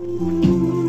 嗯。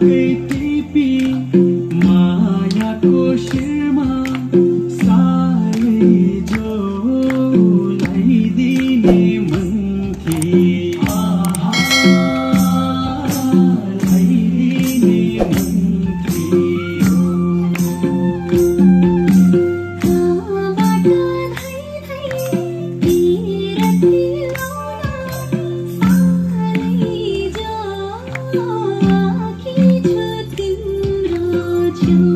happy you.